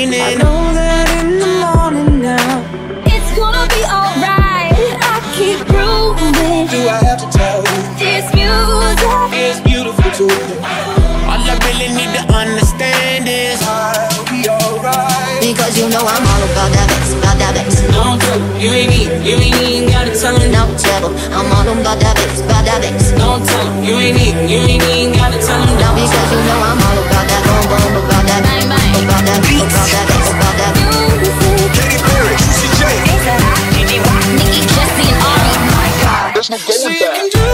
raining. I know that in the morning now, it's gonna be alright. I keep proving. Do I have to tell you? This music is beautiful to me. All I really need to understand is I'll be alright. Because you know I'm all about that bass, about that X. No trouble, you ain't need, you ain't need, gotta tell. No trouble, I'm all about that bass, about that X. No trouble, you ain't need, you ain't need, gotta tell me. No, because you know I'm all you getting back?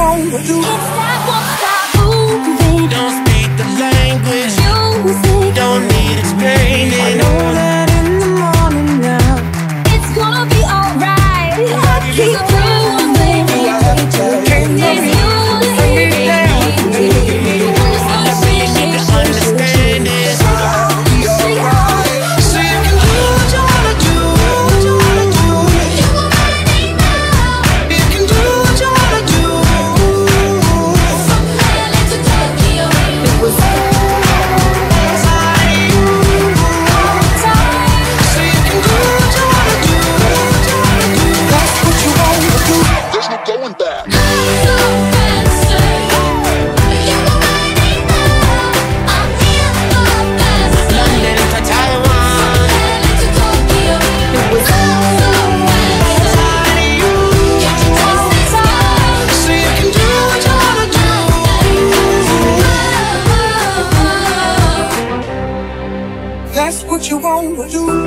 wrong with you? on, but